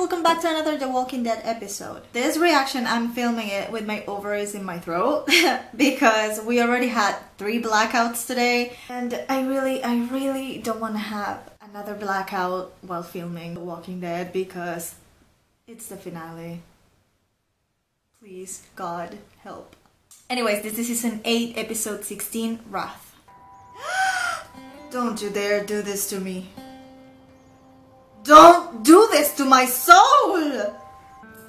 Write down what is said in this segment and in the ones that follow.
welcome back to another The Walking Dead episode. This reaction, I'm filming it with my ovaries in my throat because we already had three blackouts today and I really, I really don't want to have another blackout while filming The Walking Dead because it's the finale. Please, God, help. Anyways, this is season 8, episode 16, Wrath. don't you dare do this to me. Don't do this to my soul!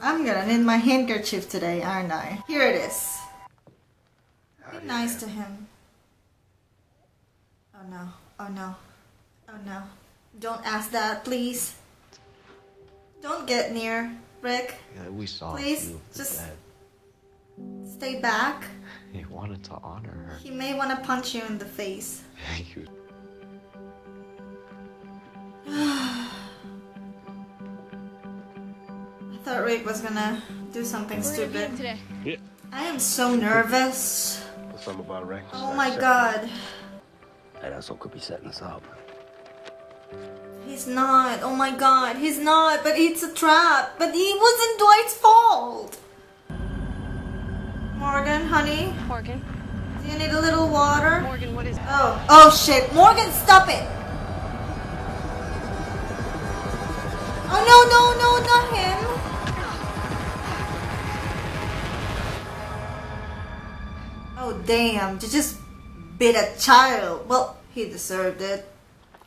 I'm gonna need my handkerchief today, aren't I? Here it is. Be nice to him. Oh no, oh no, oh no. Don't ask that, please. Don't get near, Rick. Yeah, we saw Please, you just- dead. Stay back. He wanted to honor her. He may want to punch you in the face. Thank you- I was gonna do something stupid. today. I am so nervous. Something about Rex. Oh my god. That asshole could be setting us up. He's not. Oh my god. He's not. But it's a trap. But it wasn't Dwight's fault. Morgan, honey, Morgan. do you need a little water? Morgan, what is Oh. Oh shit. Morgan, stop it. Oh no, no, no, not him. Oh damn. You just bit a child. Well, he deserved it.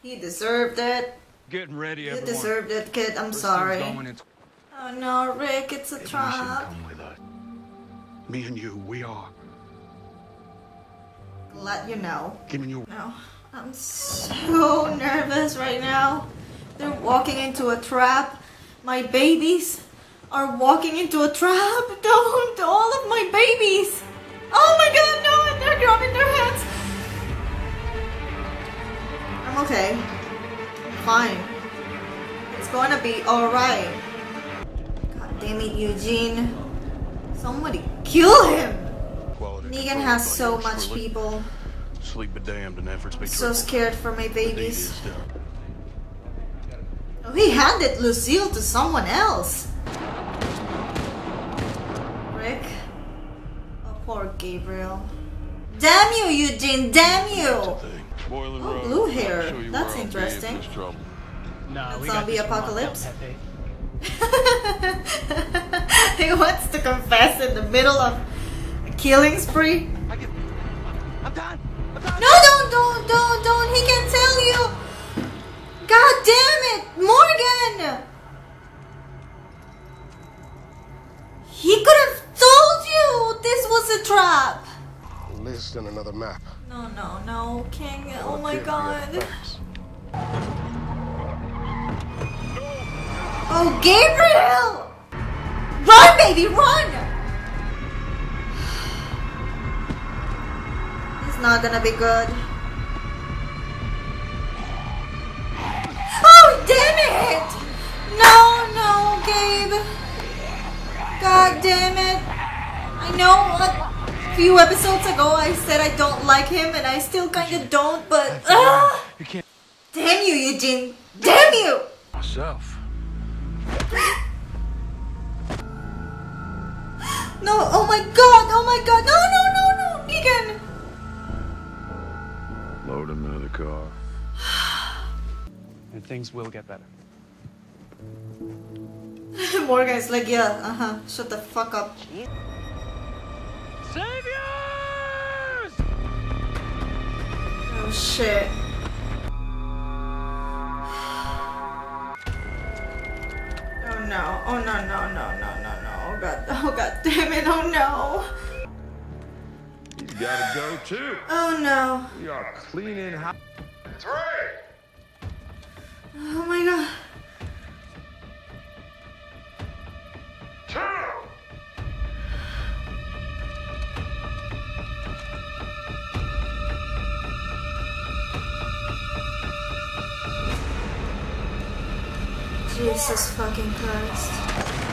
He deserved it. Getting ready, You everyone. deserved it, kid. I'm First sorry. thing's going into- Oh no, Rick, it's a You should trap. come with us. Me and you, we are. Let you know. Giving you No, I'm so nervous right now. They're walking into a trap. My babies are walking into a trap. Don't, all of my babies. Oh my god, no, they're grabbing their heads. I'm okay. I'm fine. It's gonna be alright. God damn it, Eugene. Somebody kill him. quality Negan has so much people. Sleep be damned and efforts be So scared for my babies. Oh, he handed Lucille to someone else. Rick. Oh, poor Gabriel. Damn you, Eugene! Damn you! Thing. Oh, blue hair. show That's where I'll be if interesting. there's trouble. Nah, we Zombie got this apocalypse? down, he wants to confess in the middle of a killing spree. I get, I'm done. I'm done. No, don't, don't, don't, don't. He can tell you. God damn it, Morgan. A trap. List and another map. No, no, no, King. Oh Up my here, you have god. Oh, Gabriel! Run, baby, run! It's not gonna be good. Oh, damn it! No, no, Gabe. God damn it. I know few episodes ago I said I don't like him and I still kinda don't, but. ah! You can't. Damn you, Eugene! Damn you! Myself. No, oh my god, oh my god, no, no, no, no, Negan! Load him into the car. And things will get better. Morgan's like, yeah, uh huh, shut the fuck up. Saviors! Oh shit. Oh no, oh no, no, no, no, no, no, oh god, oh god damn it, oh no. He's gotta go too. Oh no, We are cleaning house. Three! oh my god. Jesus fucking Christ.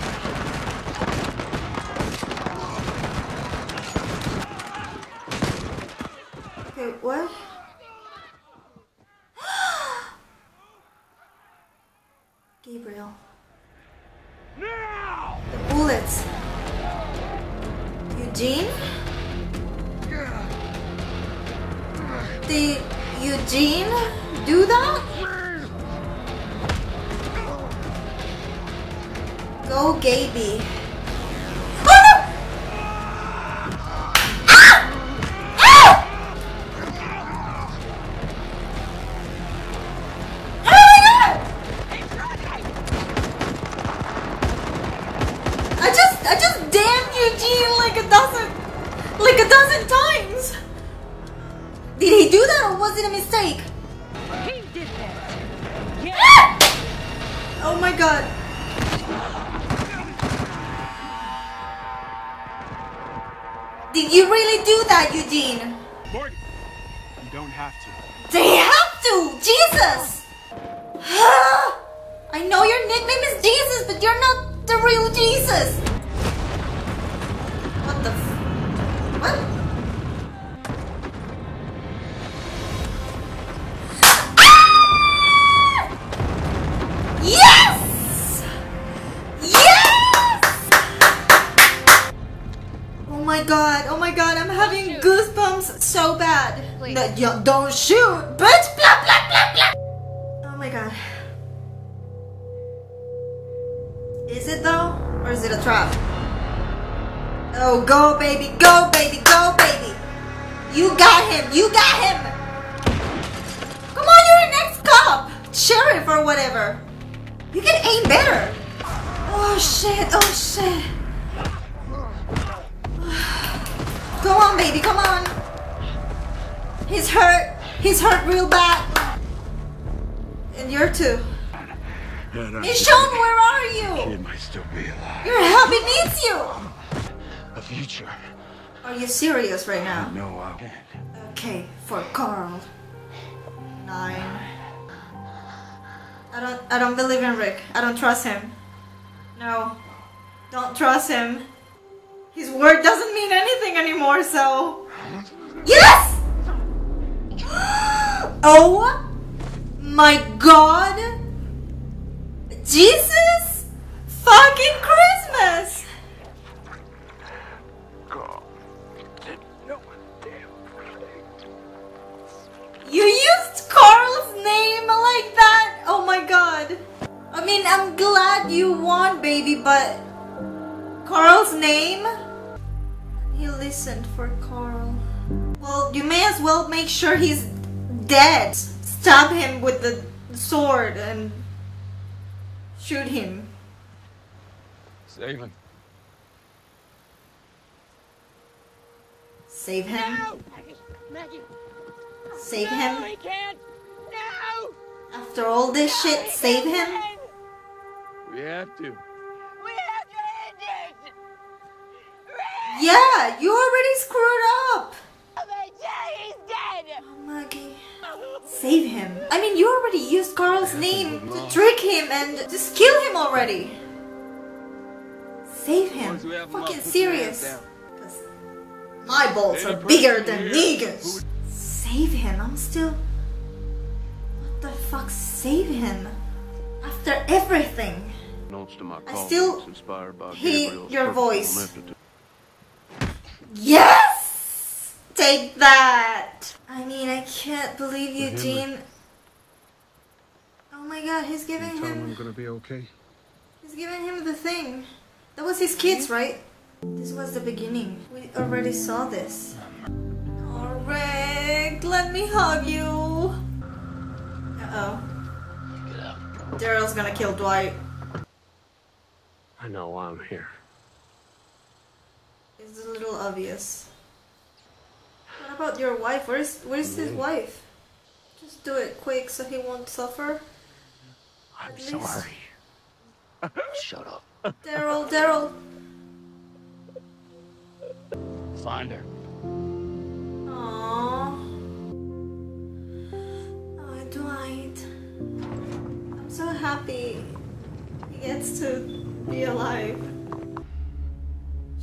Go Gaby. Oh my god! Did you really do that, Eugene? Morgan, you don't have to. They have to! Jesus! I know your nickname is Jesus, but you're not the real Jesus! What the f- What? Is it though? Or is it a trap? Oh, go baby, go baby, go baby! You got him, you got him! Come on, you're an ex-cop! Sheriff or whatever! You can aim better! Oh shit, oh shit! Go on, baby, come on. He's hurt. He's hurt real bad. And you're too. Michonne, uh, where are you? Kid might still be alive. Your help, it needs you. A future. Are you serious right now? No, I can't. Okay, for Carl. Nine. I don't. I don't believe in Rick. I don't trust him. No, don't trust him. His word doesn't mean anything anymore. So. Yes. Oh my God! Jesus fucking Christmas! God. You used Carl's name like that? Oh my god. I mean, I'm glad you won, baby, but Carl's name? He listened for Carl. Well, you may as well make sure he's dead. Stab him with the sword and shoot him. Save him. Save him. Maggie, Maggie. Save No, him. he can't. No. After all this shit, save him. We have to. We have to end it. Rick! Yeah, you already screwed up. Save him. I mean, you already used Carl's name to trick him and just kill him already. Save him. We have. Fucking serious. hands 'Cause My balls are bigger than here Negan's. Save him. I'm still. What the fuck? Save him. After everything. Notes to my I still was hate your voice. method. Yes! Take that! I mean, I can't believe you, Eugene. Oh my god, he's giving Tell him him. I'm gonna be okay. He's giving him the thing. That was his kids, right? This was the beginning. We already saw this. Oh, Rick, let me hug you. Uh oh. Daryl's gonna kill Dwight. I know why I'm here. It's a little obvious. About your wife? Where's where's his mm-hmm. wife? Just do it quick so he won't suffer. I'm At least- sorry. Shut up. Daryl, Daryl. Find her. Aww. Oh, Dwight. I'm so happy he gets to be alive.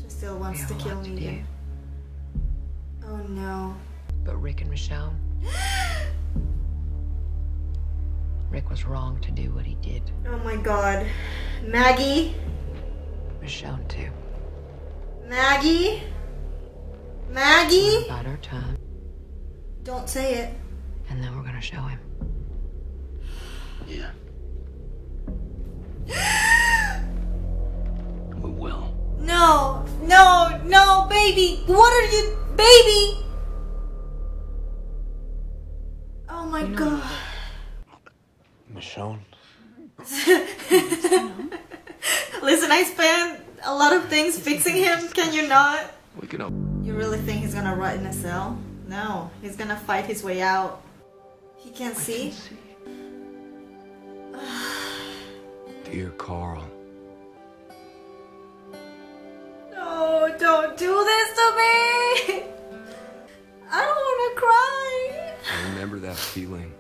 She still wants to kill me. Rick and Michonne. Rick was wrong to do what he did. Oh my god. Maggie. Michonne, too. Maggie? Maggie? About our time, Don't say it. and then we're gonna show him. Yeah. we will. No, no, no, baby. What are you, baby? Oh my god. Michonne? Listen, I spent a lot of things fixing him. Can you not? We can op- You really think he's gonna rot in a cell? No, he's gonna fight his way out. He can't see? Dear Carl. No, don't do this to me! remember that feeling.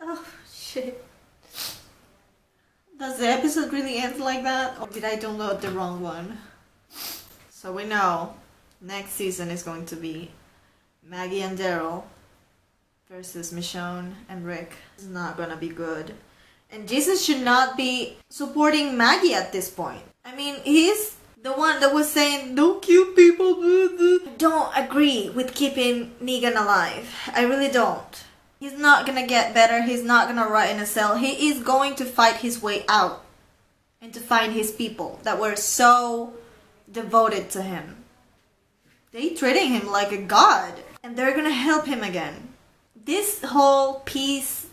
Oh, shit. Does the episode really end like that? Or did I download the wrong one? So we know next season is going to be Maggie and Daryl versus Michonne and Rick. It's not gonna be good. And Jesus should not be supporting Maggie at this point. I mean, he's the one that was saying, don't kill people. Don't agree with keeping Negan alive. I really don't. He's not gonna get better. He's not gonna rot in a cell. He is going to fight his way out and to find his people that were so devoted to him. They treating him like a god, and they're gonna help him again. This whole peace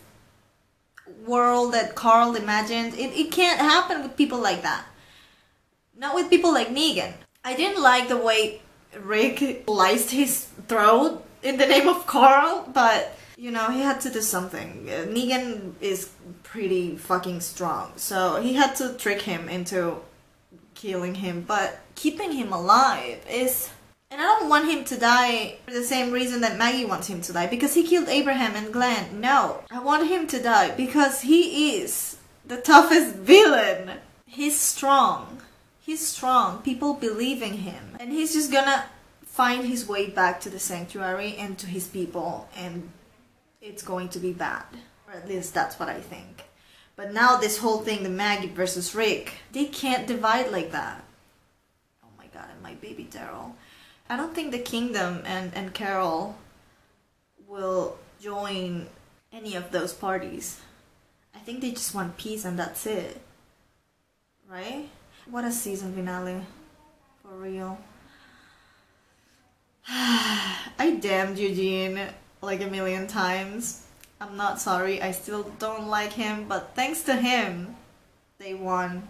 world that Carl imagined, it, it can't happen with people like that. Not with people like Negan. I didn't like the way Rick sliced his throat in the name of Carl, but you know, he had to do something. Negan is pretty fucking strong, so he had to trick him into killing him, but keeping him alive is. And I don't want him to die for the same reason that Maggie wants him to die, because he killed Abraham and Glenn. No. I want him to die because he is the toughest villain. He's strong. He's strong. People believe in him. And he's just gonna find his way back to the sanctuary and to his people, and it's going to be bad. Or at least that's what I think. But now this whole thing, the Maggie versus Rick, they can't divide like that. Oh my god, and my baby Daryl. I don't think the Kingdom and, and Carol will join any of those parties. I think they just want peace and that's it. Right? What a season finale. For real. I damned Eugene like a million times. I'm not sorry, I still don't like him, but thanks to him, they won.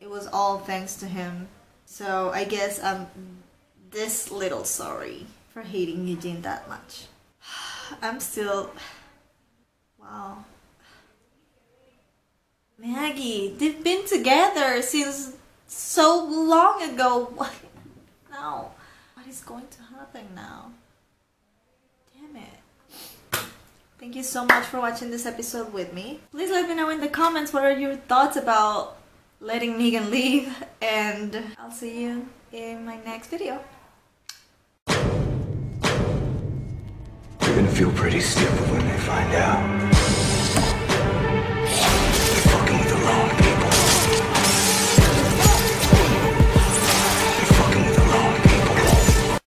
It was all thanks to him. So I guess I'm this little sorry for hating Eugene that much. I'm still. Wow. Maggie, they've been together since so long ago. What? No. What is going to happen now? Damn it. Thank you so much for watching this episode with me. Please let me know in the comments what are your thoughts about letting Negan leave and I'll see you in my next video. They're gonna feel pretty stupid when they find out.